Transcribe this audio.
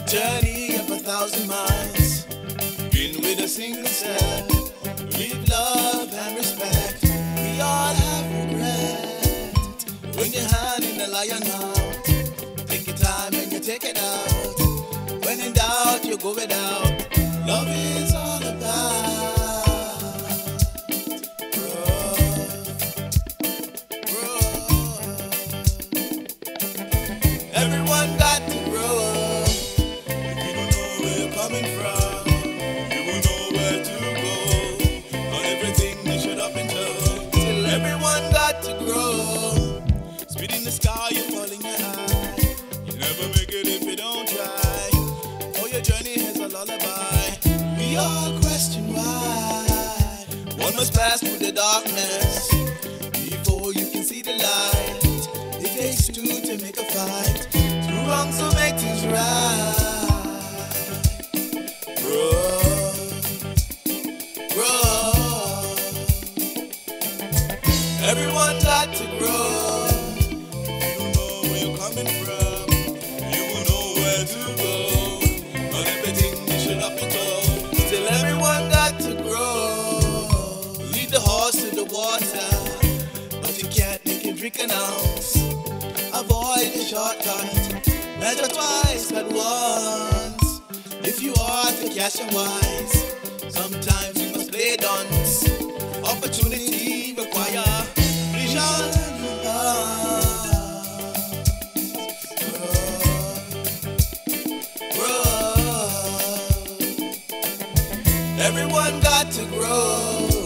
journey of a thousand miles. Begin with a single step. Live love and respect. We all have regret. When your hand in the lion mouth, take your time and you take it out. When in doubt, you go without. Love is all about. Everyone got Sky, you fall in. You never make it if you don't try. For your journey has a lullaby. We all question why. One must pass through the darkness before you can see the light. It takes two to make a fight. Water, but you can't make him drink an ounce. Avoid the shortcut, measure twice at once. If you are to catch a wise, sometimes you must play dance. Opportunity require vision. Everyone got to grow.